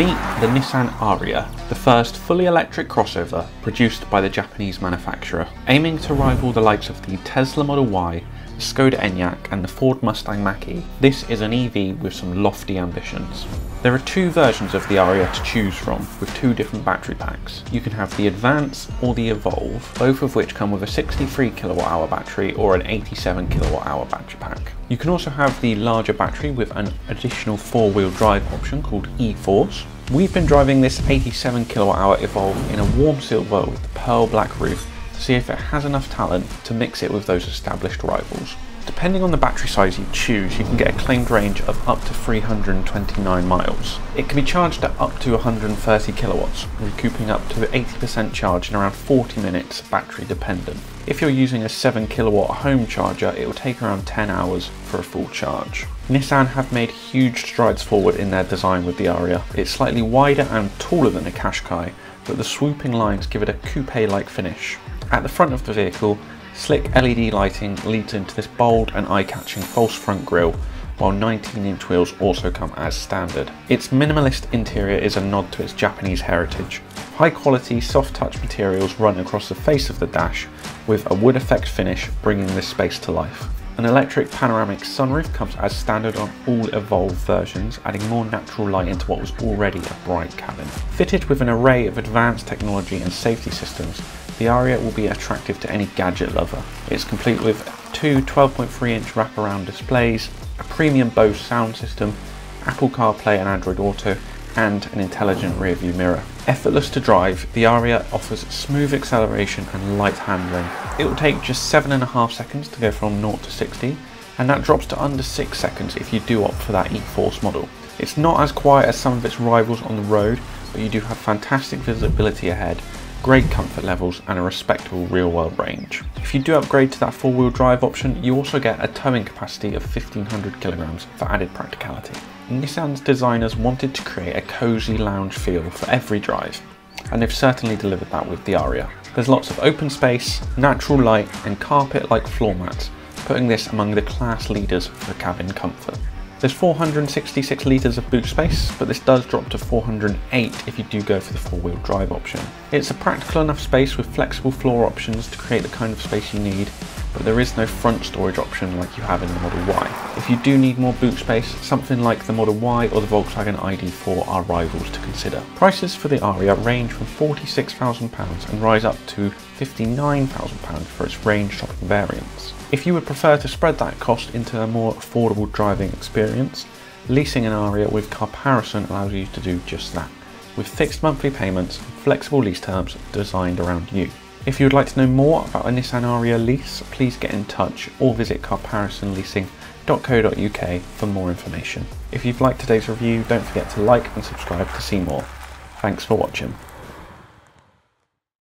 Meet the Nissan Ariya, the first fully electric crossover produced by the Japanese manufacturer. Aiming to rival the likes of the Tesla Model Y, the Skoda Enyaq and the Ford Mustang Mach-E, this is an EV with some lofty ambitions. There are two versions of the Ariya to choose from, with two different battery packs. You can have the Advance or the Evolve, both of which come with a 63 kWh battery or an 87 kWh battery pack. You can also have the larger battery with an additional four-wheel drive option called E-Force. We've been driving this 87 kWh Evolve in a warm silver with the pearl black roof to see if it has enough talent to mix it with those established rivals. Depending on the battery size you choose, you can get a claimed range of up to 329 miles. It can be charged at up to 130 kilowatts, recouping up to 80% charge in around 40 minutes, battery dependent. If you're using a 7 kilowatt home charger, it will take around 10 hours for a full charge. Nissan have made huge strides forward in their design with the Ariya. It's slightly wider and taller than a Qashqai, but the swooping lines give it a coupe-like finish. At the front of the vehicle, Slick LED lighting leads into this bold and eye-catching false front grille, while 19-inch wheels also come as standard. Its minimalist interior is a nod to its Japanese heritage. High-quality, soft-touch materials run across the face of the dash, with a wood effect finish bringing this space to life. An electric panoramic sunroof comes as standard on all Evolve versions, adding more natural light into what was already a bright cabin. Fitted with an array of advanced technology and safety systems, the Ariya will be attractive to any gadget lover. It's complete with two 12.3 inch wraparound displays, a premium Bose sound system, Apple CarPlay and Android Auto, and an intelligent rearview mirror. Effortless to drive, the Ariya offers smooth acceleration and light handling. It will take just 7.5 seconds to go from 0 to 60, and that drops to under 6 seconds if you do opt for that E-Force model. It's not as quiet as some of its rivals on the road, but you do have fantastic visibility ahead great comfort levels and a respectable real world range. If you do upgrade to that four wheel drive option, you also get a towing capacity of 1500 kilograms for added practicality. Nissan's designers wanted to create a cozy lounge feel for every drive, and they've certainly delivered that with the Ariya. There's lots of open space, natural light and carpet-like floor mats, putting this among the class leaders for cabin comfort. There's 466 litres of boot space, but this does drop to 408 if you do go for the four-wheel drive option. It's a practical enough space with flexible floor options to create the kind of space you need, but there is no front storage option like you have in the Model Y. If you do need more boot space, something like the Model Y or the Volkswagen ID4 are rivals to consider. Prices for the Ariya range from £46,000 and rise up to £59,000 for its range shopping variants. If you would prefer to spread that cost into a more affordable driving experience, leasing an Ariya with Carparison allows you to do just that, with fixed monthly payments and flexible lease terms designed around you. If you would like to know more about a Nissan Ariya lease, please get in touch or visit carparisonleasing.co.uk for more information. If you've liked today's review, don't forget to like and subscribe to see more. Thanks for watching.